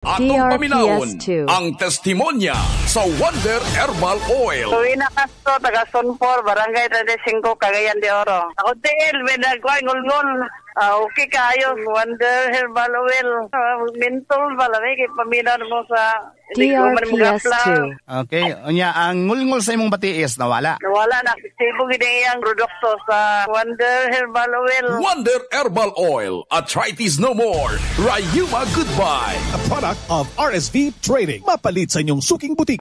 Atong paminawon DRPS2. ang testimonya sa Wonder Herbal Oil. Tuwina Castro, taga Sunfor, Barangay 35, Cagayan de Oro. Ako tingin, may nagkuhay ngulngul. Ah, okay kayo, Wonder Herbal Oil. Ah, mentol pala, may paminaw mo sa... hindi ko man magapla. DRPS2. Okay, unya ang ngulngul sa imong batiis nawala. Nawala na, sibog ini ang produkto sa Wonder Herbal Oil. Wonder Herbal Oil. Arthritis no more. Rayuma goodbye. a product of RSV Trading. Mapalit sa inyong suking butik.